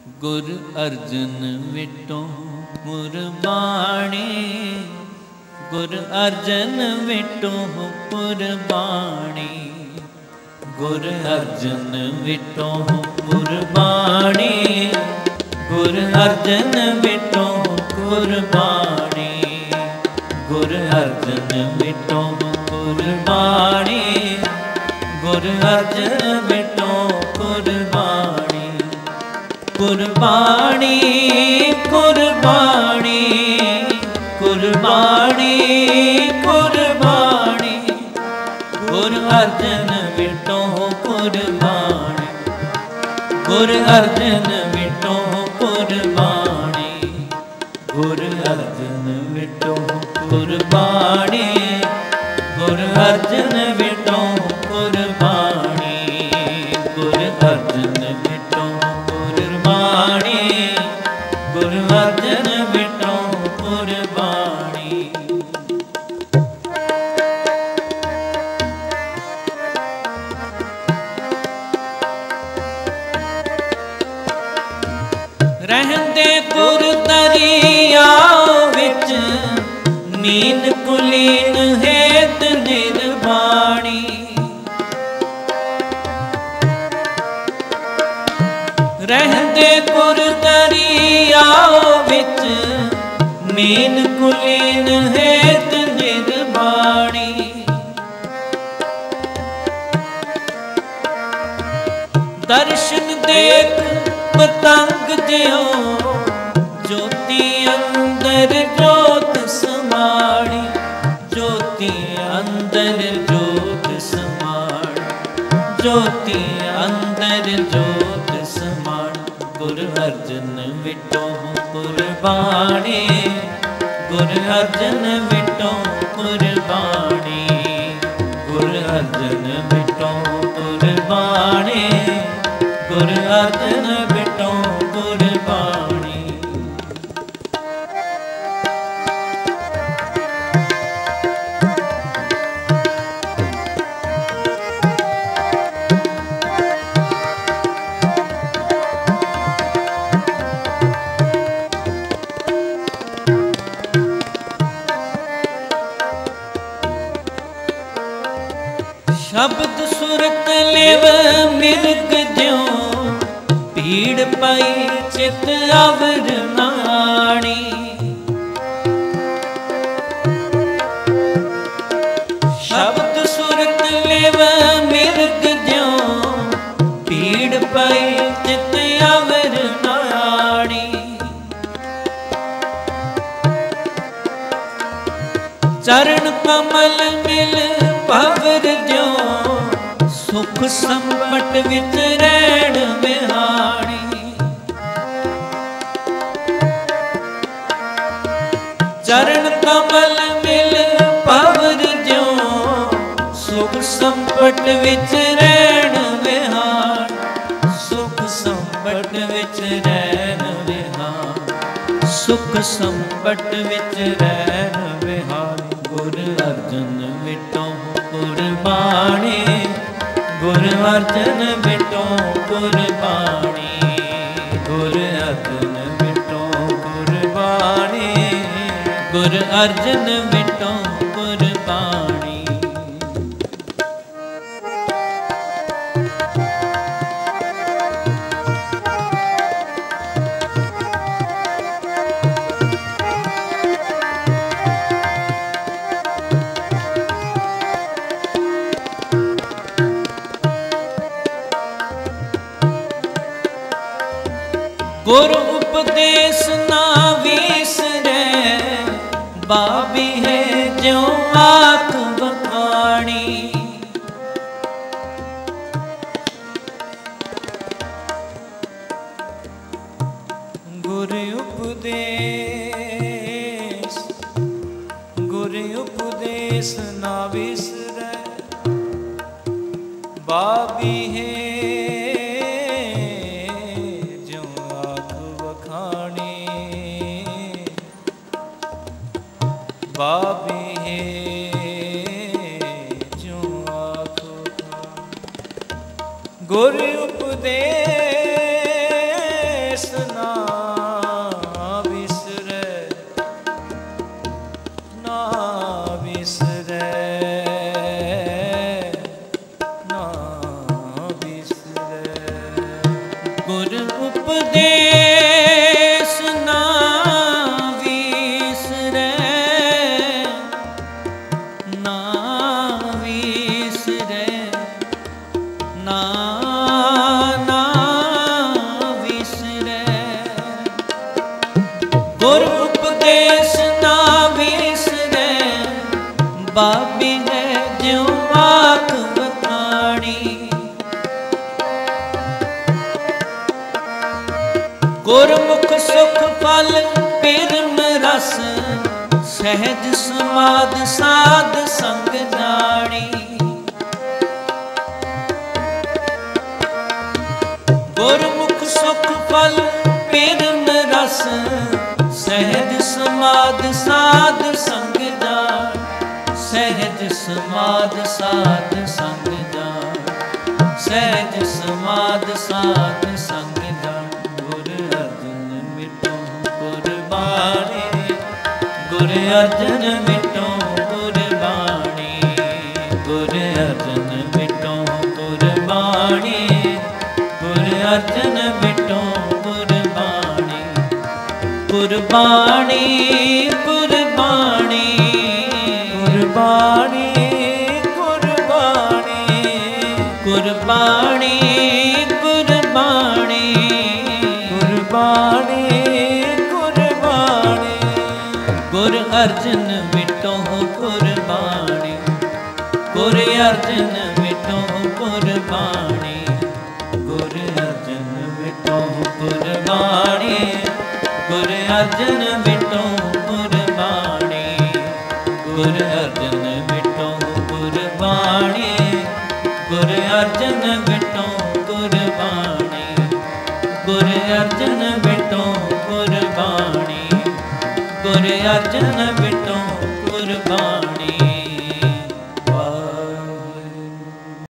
ਗੁਰ ਅਰਜਨ ਵਿਟੋ ਕੁਰਬਾਣੀ ਗੁਰ ਅਰਜਨ ਵਿਟੋ ਕੁਰਬਾਣੀ ਗੁਰ ਅਰਜਨ ਵਿਟੋ ਕੁਰਬਾਣੀ ਗੁਰ ਅਰਜਨ ਵਿਟੋ ਕੁਰਬਾਣੀ ਗੁਰ ਅਰਜਨ ਵਿਟੋ ਕੁਰਬਾਣੀ ਗੁਰ ਅਰਜਨ ਕੁਰਬਾਨੀ ਕੁਰਬਾਨੀ ਕੁਰਬਾਨੀ ਕੁਰਬਾਨੀ। ਗੁਰ ਅਰਜਨ ਵਿਟੋ ਕੁਰਬਾਨੀ ਗੁਰ ਅਰਜਨ ਰਹਿੰਦੇ ਪੁਰ ਦਰਿਆ ਵਿੱਚ। ਨੀਨ ਕੁਲੀਨ ਹੇਤ ਨਿਰਵਾਣੀ। ਰਹਿੰਦੇ ਪੁਰ ਦਰਿਆ ਵਿੱਚ। ਨੀਨ ਕੁਲੀਨ ਹੇਤ ਨਿਰਵਾਣੀ। ਦਰਸ਼ਨ ਦੇਖ ਪਤੰਗ ਜਿਉ ਜੋਤੀ ਅੰਦਰ ਜੋਤ ਸਮਾਣੀ, ਜੋਤੀ ਅੰਦਰ ਜੋਤ ਸਮਾਣੀ, ਜੋਤੀ ਅੰਦਰ ਜੋਤ ਸਮਾਣੀ, ਗੁਰ ਅਰਜਨ ਵਿਟੋ ਕੁਰਬਾਣੀ ਗੁਰ ਅਰਜਨ ਵਿਟੋ ਕੁਰਬਾਣੀ ਗੁਰ ਅਰਜਨ ਵਿਟੋ ਕੁਰਬਾਣੀ ਗੁਰ ਅਰਜਨ ਪਈ ਚਿਤ ਅਵਰ ਸ਼ਬਦ ਸੁਰਤ ਲੇਵ ਮਿਰਗ ਜਿਉ, ਪੀੜ ਪਈ ਚਿਤ ਅਵਰ ਚਰਨ ਕਮਲ ਮਿਲ ਭਵਰ ਜਿਉ, ਸੁਖ ਸੰਪਟ ਵਿੱਚ ਰਹਿਣ ਬਿਹਾਣੀ ਚਰਨ ਕਮਲ ਮਿਲ ਭਵਰ ਜਿਉ, ਸੁਖ ਸੰਪਟ ਵਿੱਚ ਰਹਿਣ ਬਿਹਾਣ ਸੁਖ ਸੰਪਟ ਵਿੱਚ ਰਹਿਣ ਵਿਹਾਰ, ਸੁਖ ਸੰਪਟ ਵਿੱਚ ਰਹਿਣ ਵਿਹਾਰ। ਗੁਰ ਅਰਜਨ ਵਿਟੋ ਗੁਰਬਾਣੀ, ਗੁਰ ਅਰਜਨ ਵਿਟੋ ਗੁਰ ਗੁਰ ਅਰਜਨ ਵਿਟੋ ਕੁਰਬਾਣੀ ਗੁਰ ਉਪਦੇਸ਼ ਨਾ ਵਿਸਰੈ ਬਾਬੀ ਹੈ ਜਿਉ ਆਖ ਵਖਾਣੀ। ਬਾਬੀ ਹੈ ਜਿਉ ਆਖ ਵਖਾਣੀ। ਗੁਰ ਉਪਦੇਸ਼ ਬਾਬੀ ਹੈ ਜਿਉ ਆਖ ਵਖਾਣੀ। ਗੁਰਮੁਖ ਸੁਖ ਫਲ ਪਿਰਮ ਰਸ ਸਹਿਜ ਸਮਾਦ ਸਾਧ ਸੰਗ ਜਾਣੀ ਗੁਰਮੁਖ ਸੁਖ ਫਲ ਪਿਰਮ ਰਸ ਸਹਿਜ ਸਮਾਦ ਸਾਧ ਸੰਗ ਸਮਾਦ ਸਾਧ ਸੰਗ ਜਾਣ ਸਹਿਜ ਸਮਾਦ ਸਾਧ ਸੰਗ ਜਾਣ ਗੁਰ ਅਰਜਨ ਮਿਟੋ ਗੁਰਬਾਣੀ ਗੁਰ ਅਰਜਨ ਮਿਟੋ ਗੁਰਬਾਣੀ ਗੁਰ ਅਰਜਨ ਮਿਟੋ ਗੁਰਬਾਣੀ ਗੁਰ ਅਰਜਨ ਮਿਟੋ ਗੁਰਬਾਣੀ ਗੁਰਬਾਣੀ ਅਰਜਨ ਮਿਟੋ ਕੁਰਬਾਨੀ। ਗੁਰ ਅਰਜਨ ਮਿਟੋ ਕੁਰਬਾਨੀ। ਗੁਰ ਅਰਜਨ ਮਿਟੋ ਕੁਰਬਾਨੀ। ਗੁਰ ਅਰਜਨ ਮਿਟੋ ਕੁਰਬਾਨੀ। ਗੁਰ ਅਰਜਨ ਮਿਟੋ ਕੁਰਬਾਨੀ। ਗੁਰ ਅਰਜਨ ਮਿਟੋ ਕੁਰਬਾਨੀ। ਗੁਰ ਅਰਜਨ ਮਿਟੋ ਗੁਰ ਅਰਜਨ ਮਿਟੋ ਕੁਰਬਾਨੀ